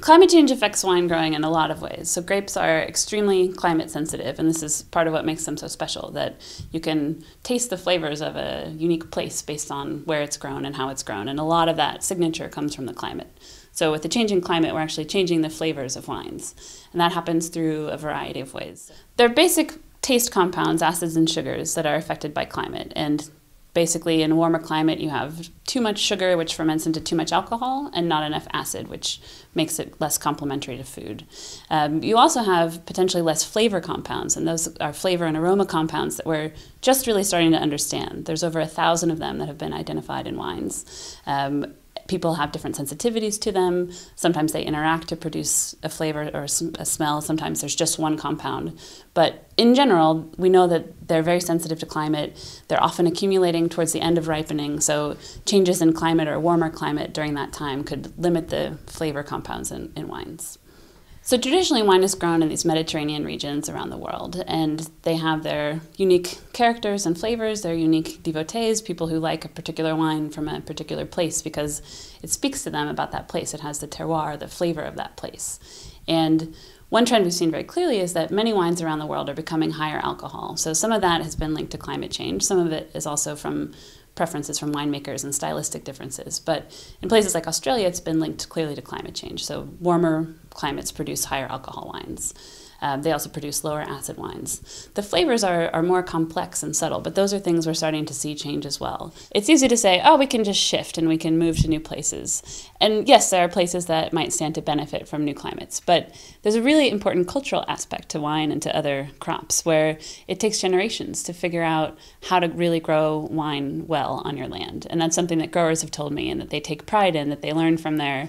Climate change affects wine growing in a lot of ways. So, grapes are extremely climate sensitive, and this is part of what makes them so special that you can taste the flavors of a unique place based on where it's grown and how it's grown. And a lot of that signature comes from the climate. So, with the changing climate, we're actually changing the flavors of wines, and that happens through a variety of ways. There are basic taste compounds, acids and sugars, that are affected by climate. And basically in a warmer climate you have too much sugar which ferments into too much alcohol and not enough acid which makes it less complementary to food. Um, you also have potentially less flavor compounds and those are flavor and aroma compounds that we're just really starting to understand. There's over a thousand of them that have been identified in wines. Um, people have different sensitivities to them. Sometimes they interact to produce a flavor or a smell. Sometimes there's just one compound. But in general, we know that they're very sensitive to climate. They're often accumulating towards the end of ripening. So changes in climate or warmer climate during that time could limit the flavor compounds in, in wines. So traditionally, wine is grown in these Mediterranean regions around the world, and they have their unique characters and flavors, their unique devotees, people who like a particular wine from a particular place because it speaks to them about that place. It has the terroir, the flavor of that place. And one trend we've seen very clearly is that many wines around the world are becoming higher alcohol. So some of that has been linked to climate change. Some of it is also from preferences from winemakers and stylistic differences. But in places like Australia, it's been linked clearly to climate change. So warmer climates produce higher alcohol wines. Um, they also produce lower acid wines. The flavors are, are more complex and subtle, but those are things we're starting to see change as well. It's easy to say, oh, we can just shift and we can move to new places. And yes, there are places that might stand to benefit from new climates, but there's a really important cultural aspect to wine and to other crops where it takes generations to figure out how to really grow wine well on your land. And that's something that growers have told me and that they take pride in, that they learn from their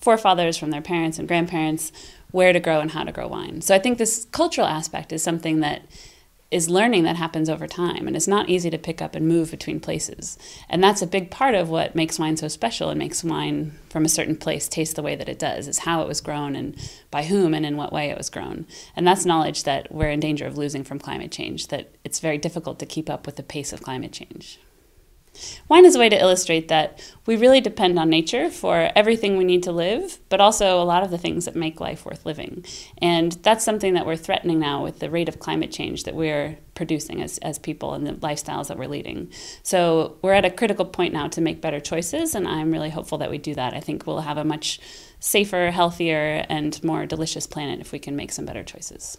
forefathers, from their parents and grandparents, where to grow and how to grow wine. So I think this cultural aspect is something that is learning that happens over time and it's not easy to pick up and move between places. And that's a big part of what makes wine so special and makes wine from a certain place taste the way that it does is how it was grown and by whom and in what way it was grown. And that's knowledge that we're in danger of losing from climate change that it's very difficult to keep up with the pace of climate change. Wine is a way to illustrate that we really depend on nature for everything we need to live, but also a lot of the things that make life worth living. And that's something that we're threatening now with the rate of climate change that we're producing as, as people and the lifestyles that we're leading. So we're at a critical point now to make better choices, and I'm really hopeful that we do that. I think we'll have a much safer, healthier, and more delicious planet if we can make some better choices.